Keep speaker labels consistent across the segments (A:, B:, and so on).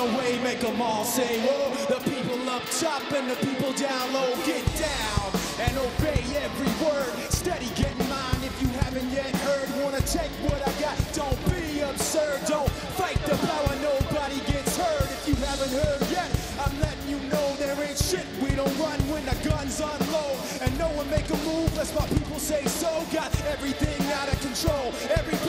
A: Static on the way, make them all say, whoa. The people up top and the people down low get down and obey every word. Steady getting mine if you haven't yet heard. Wanna take what I got? Don't be absurd. Don't fight the power, nobody gets hurt. If you haven't heard yet, I'm letting you know there ain't shit. We don't run when the guns unload. And no one make a move unless my people say so. Got everything out of control. Everybody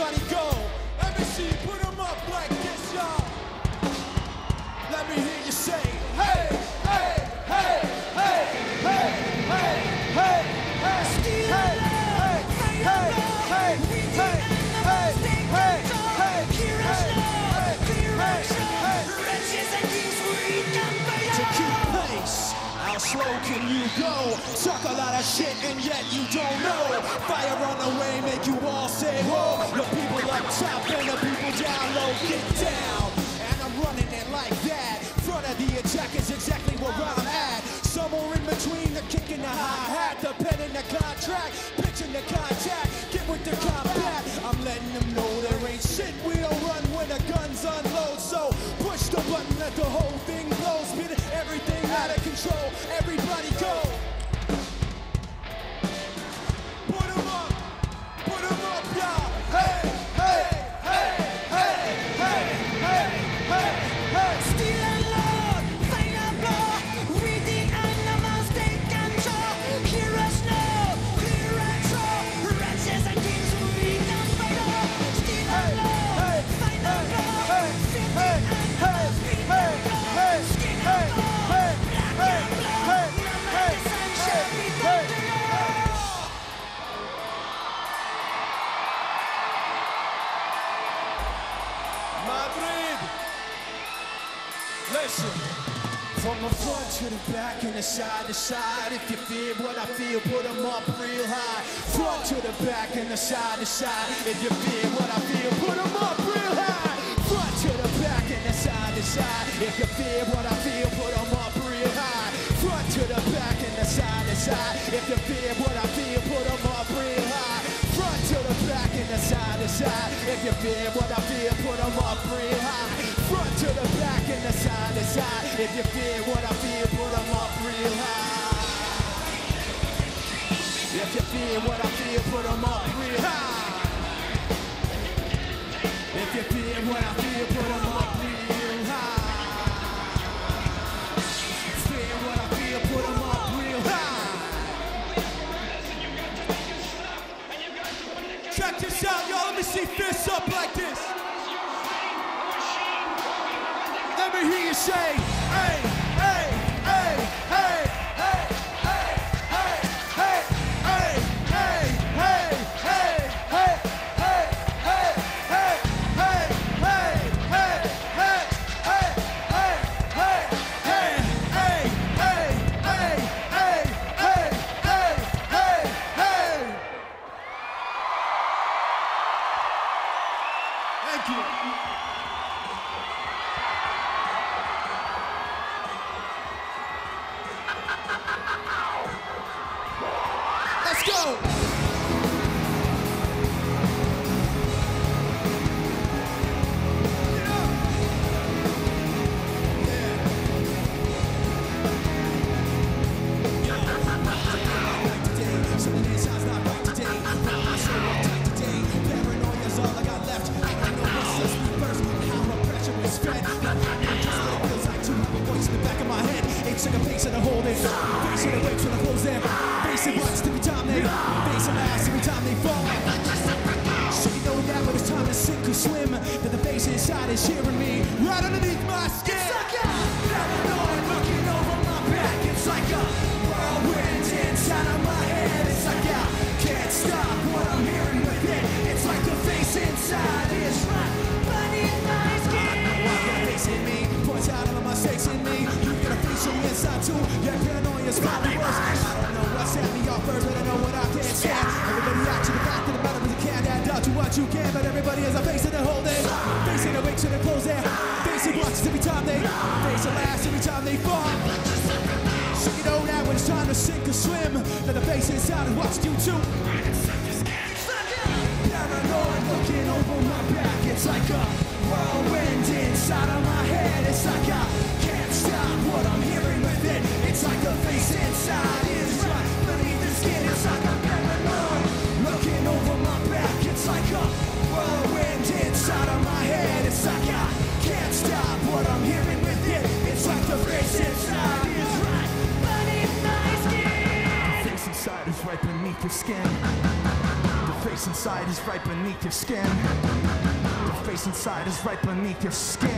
A: slow can you go? Talk a lot of shit and yet you don't know. Fire on the way, make you all say whoa. The people up top and the people down low get down. And I'm running it like that. Front of the attack is exactly where I'm at. Somewhere in between the kick and the hi-hat, the pen and the contract, pitching the contact, get with the combat. I'm letting them know there ain't shit. We don't run when the guns unload. So button, let the whole thing blow. Spin everything out of control. Everybody go. Put 'em up, put 'em up, y'all. Hey, to the back and the side to side. If you feel what I feel, put 'em up real high. Front to the back and the side to side. If you feel what I feel, put 'em up real high. Front to the back and the side to side. If you feel what I feel, put 'em up real high. Front to the back and the side to side. If you feel what I feel, put 'em up real high. Front to the back and the side to side. If you feel what I feel, put 'em up real high. To the back and the side to side. If you feel what I feel, put 'em up real high. If you feel what I feel, put 'em up real high. If you feel what I feel, put 'em up real high. Feel what I feel, put 'em up real high. Check this out, y'all. Let me see fists up like this. I hear you say, hey. Inside is right beneath
B: your skin.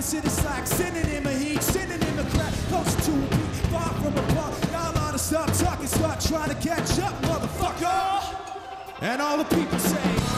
B: opposite is
A: like synonym of heat, synonym of crap. Close to a beat, far from apart. Y'all ought to stop talking, start trying to catch up, motherfucker. And all the people say.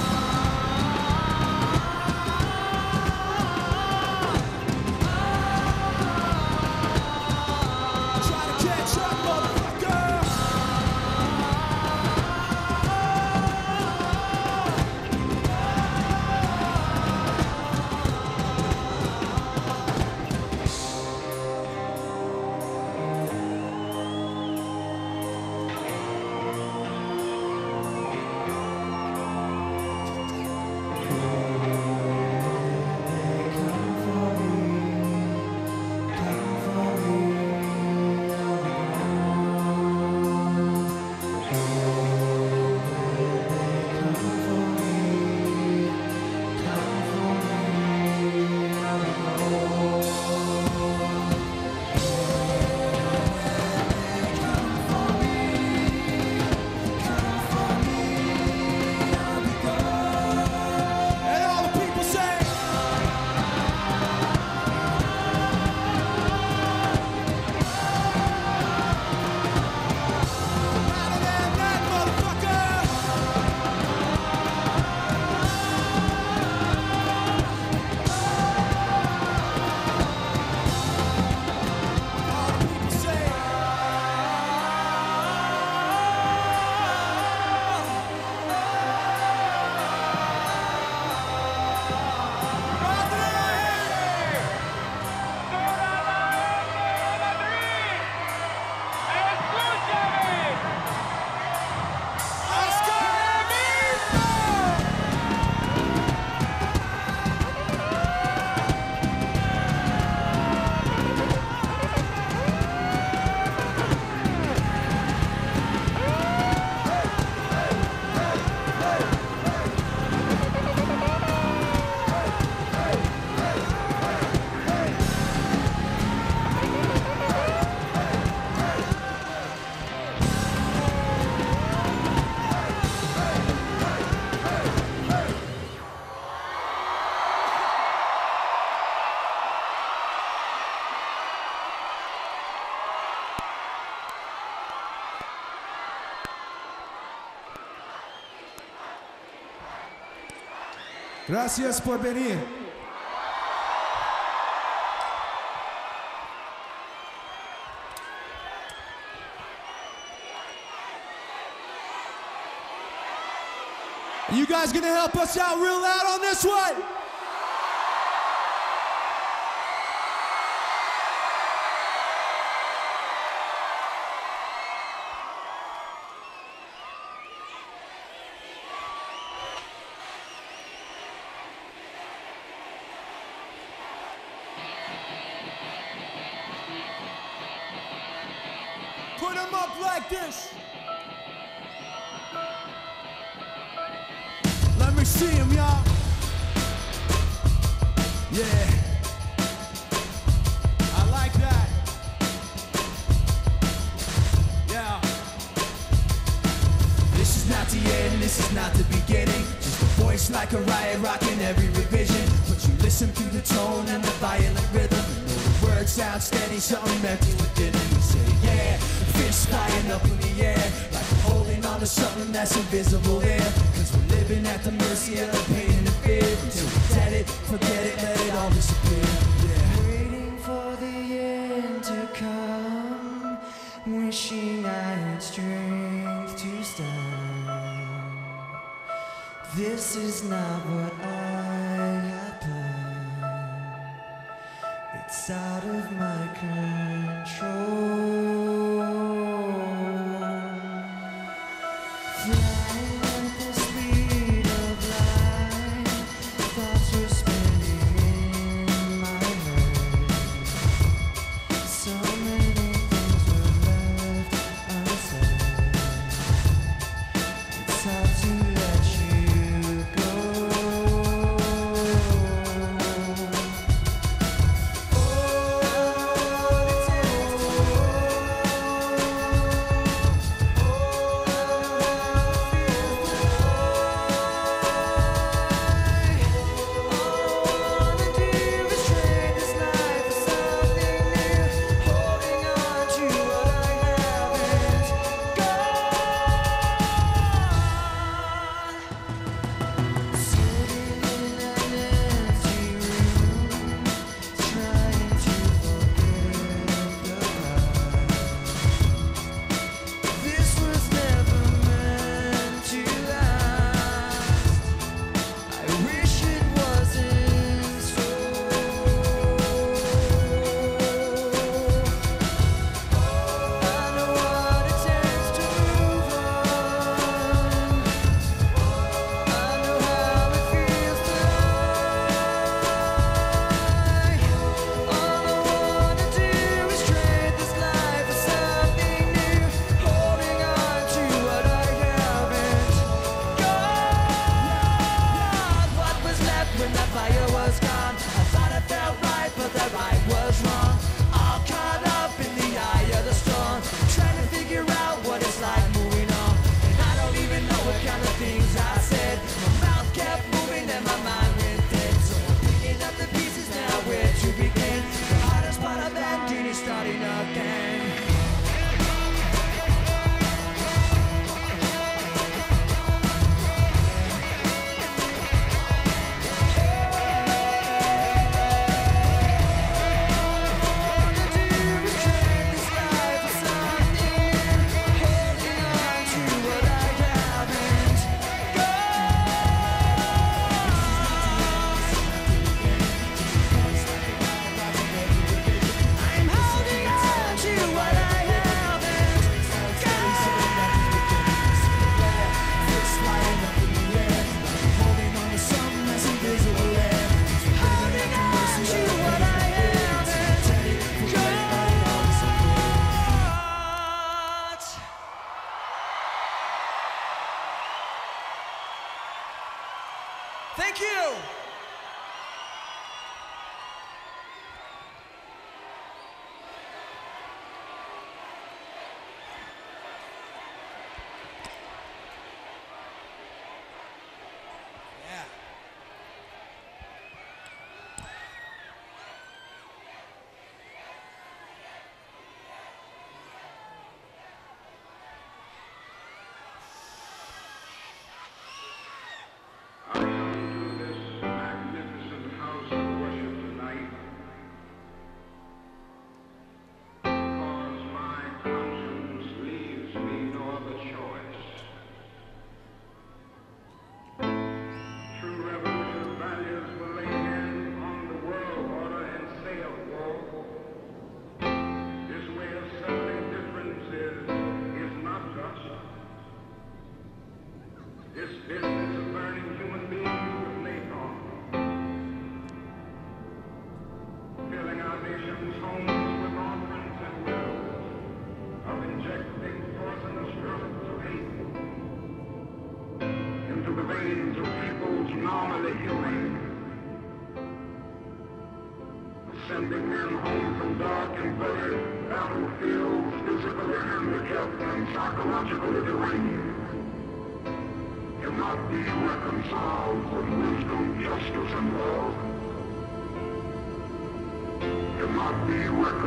B: Gracias por venir. You guys gonna help us out real loud on this one?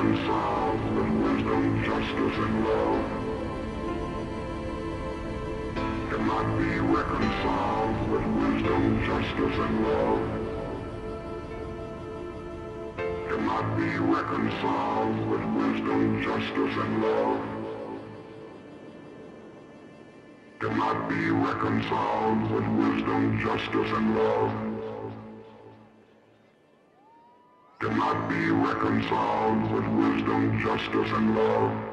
C: reconcile when
D: justice and love. Be reconciled justice love. Be reconciled justice love. Cannot be reconciled with wisdom, justice, and love. come with wisdom, justice, and love.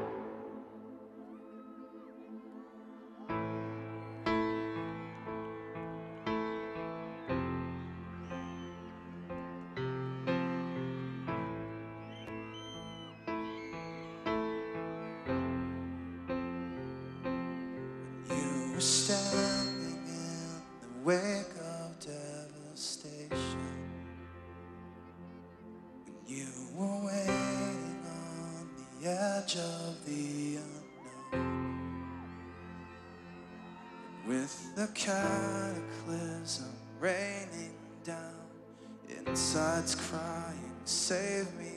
B: a cataclysm raining down. Inside's crying, save me.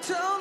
B: Don't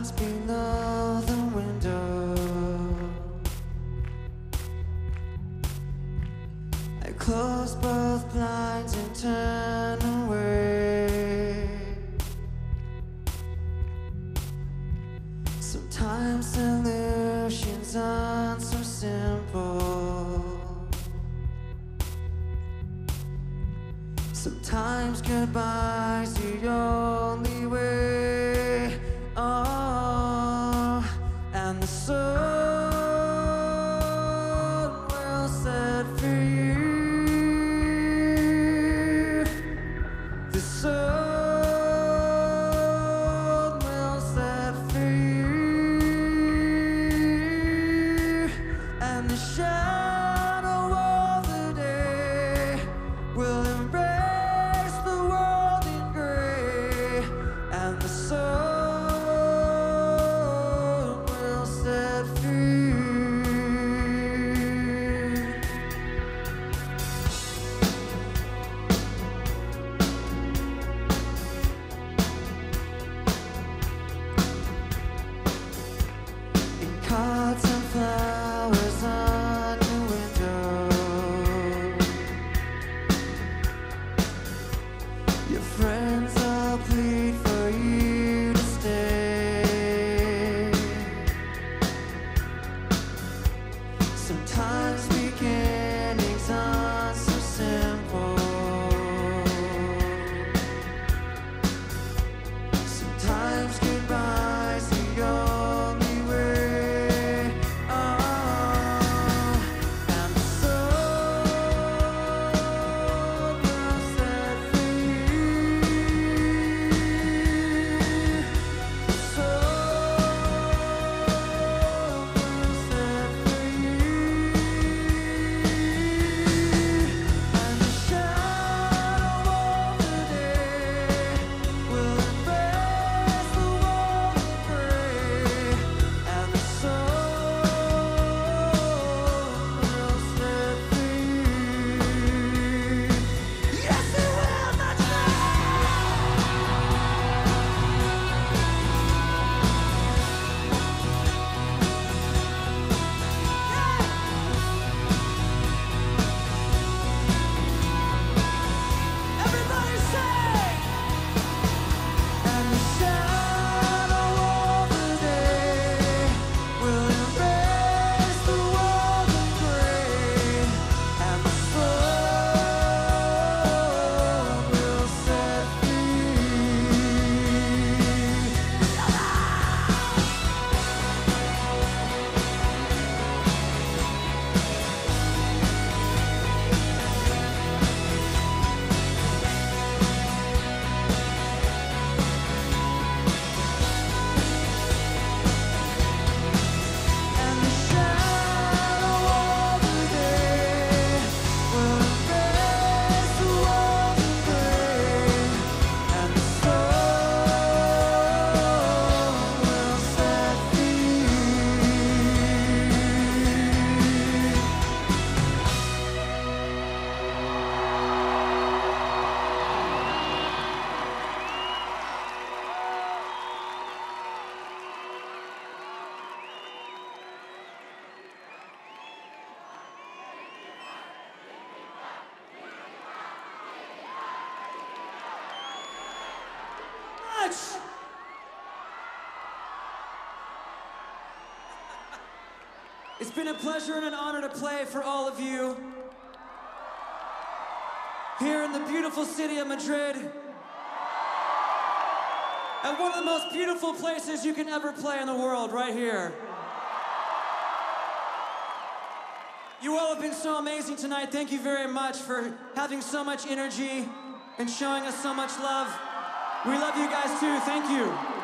B: God's been the It's been a pleasure and an honor to play for all of you here in the beautiful city of Madrid. At one of the most beautiful places you can ever play in the world, right here. You all have been so amazing tonight. Thank you very much for having so much energy and showing us so much love. We love you guys too. Thank you.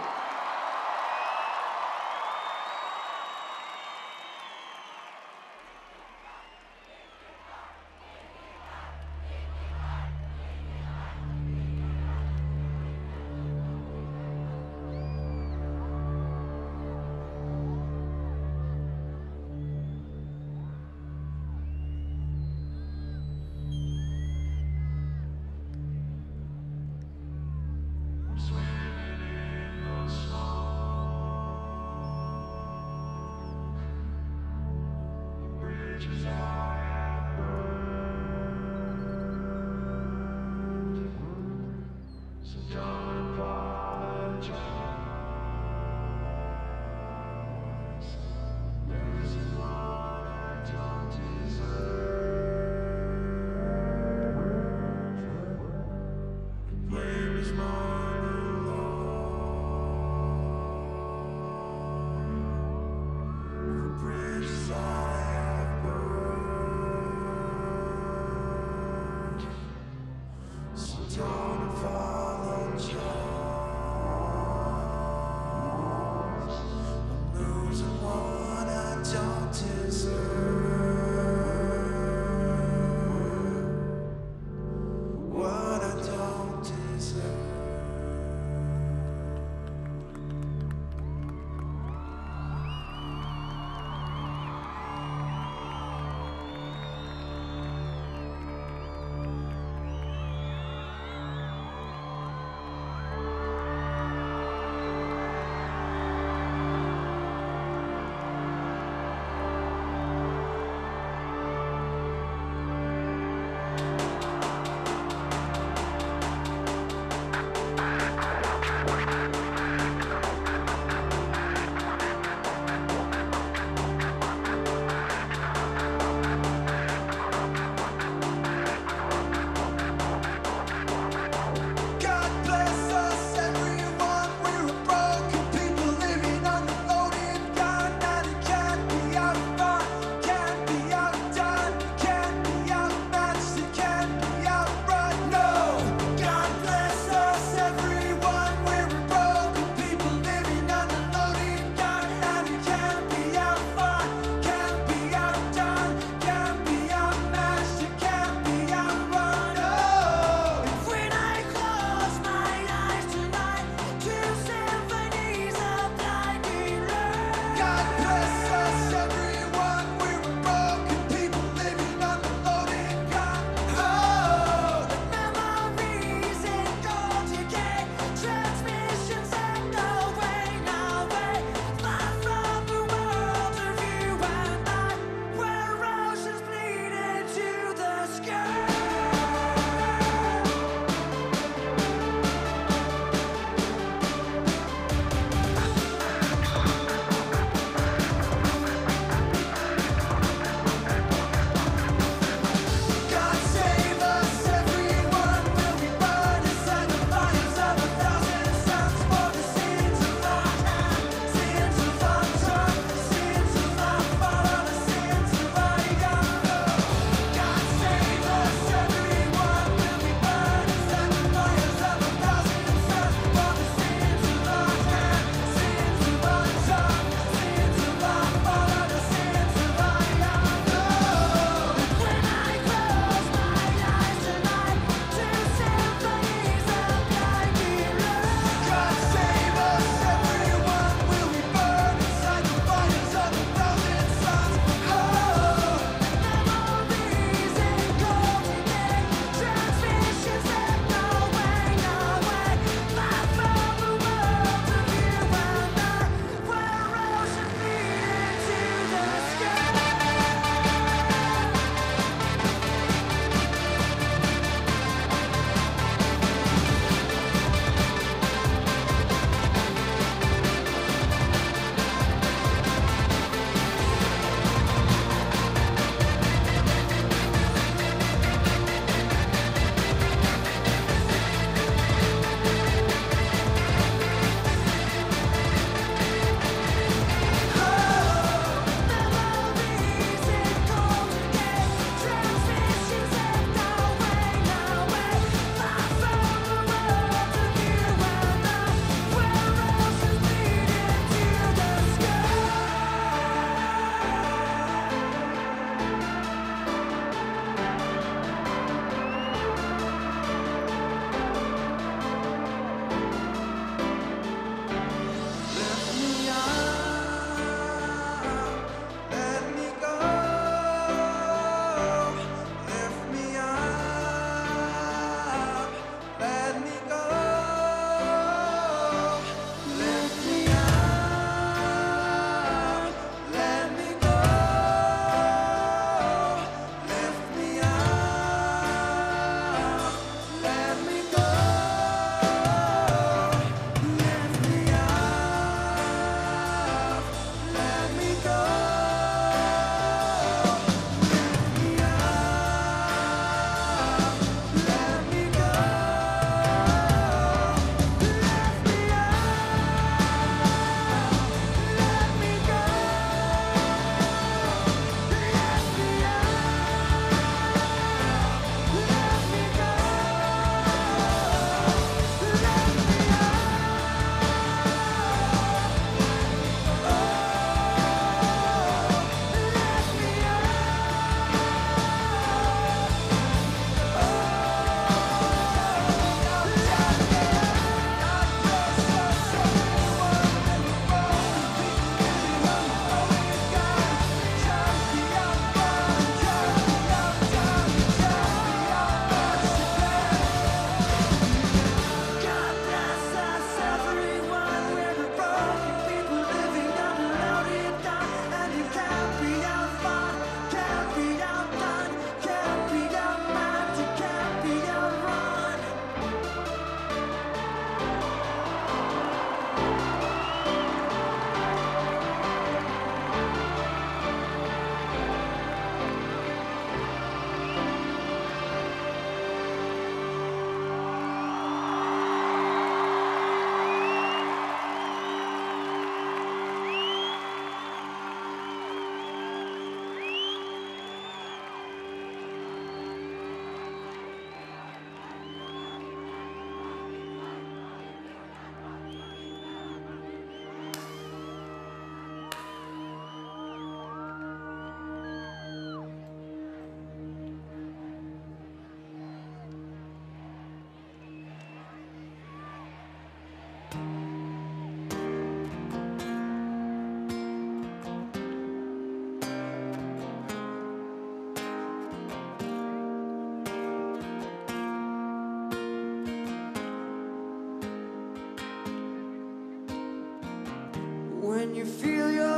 B: You feel you're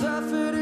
B: suffered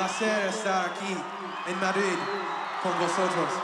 B: placer estar aquí en Madrid con vosotros.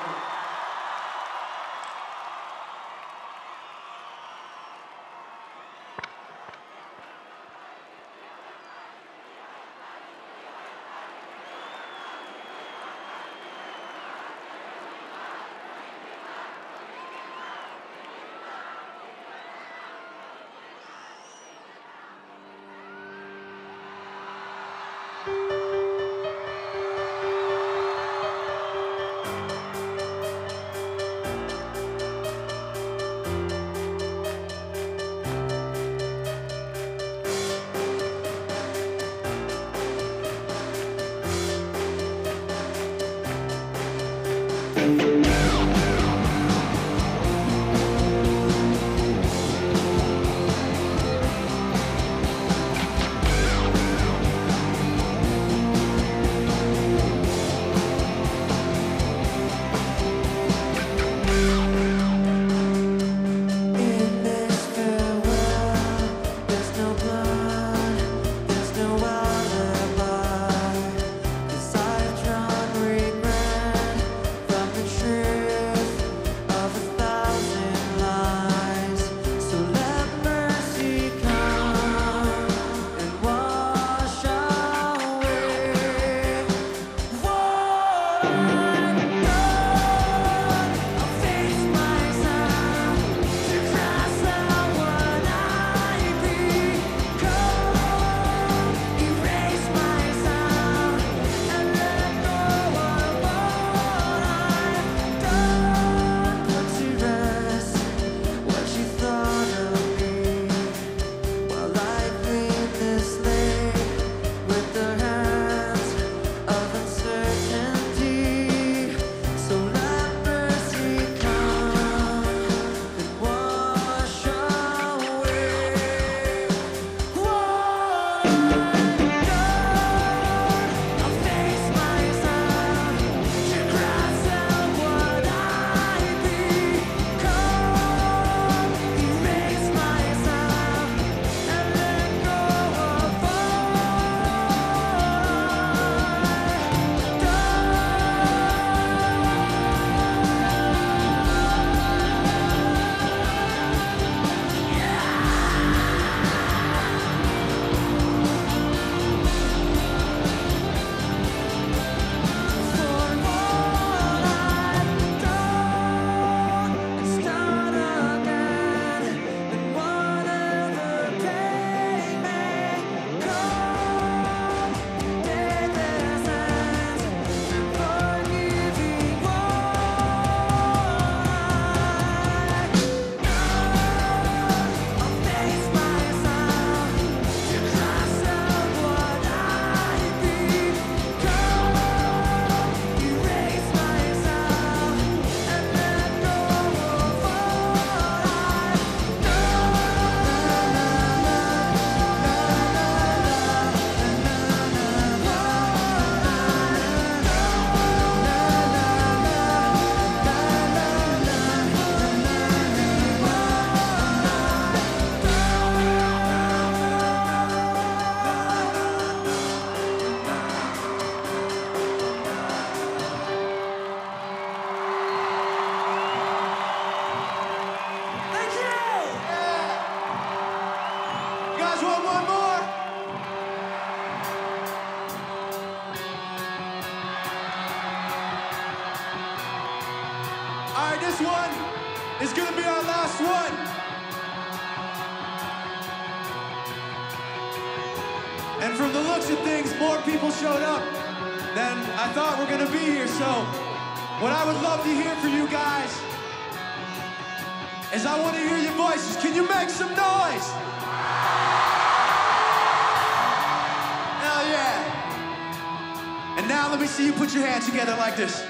A: see you put your hands together like this.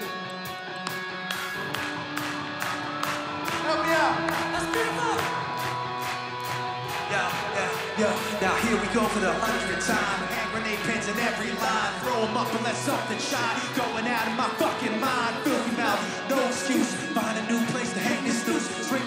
A: Help me out.
E: That's beautiful.
A: Yo, yeah, yeah. now here we go for the hundredth time. Hand grenade pins in every line. Throw them up and let something shine. Going out of my fucking mind. Filthy mouth, no excuse. Find a new place to hang this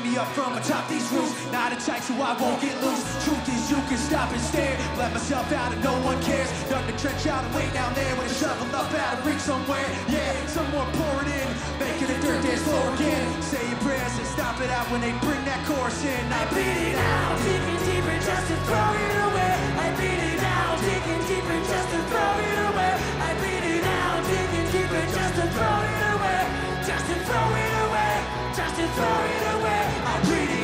A: me
B: up from atop these roofs. Not a type so I won't get loose. Truth is you can stop and stare. Let myself out and no one cares. Dug the trench out and way down there with a shovel up out of reach somewhere. Yeah, somewhere pouring in. Making the dirt dance floor again. Say your prayers and stop it out when they bring that chorus in. I beat it out, digging deeper just to throw it away. I beat it out, digging deeper just to throw it away. I beat it out, digging deeper just to throw it away. Just to throw it away just to throw it away. I really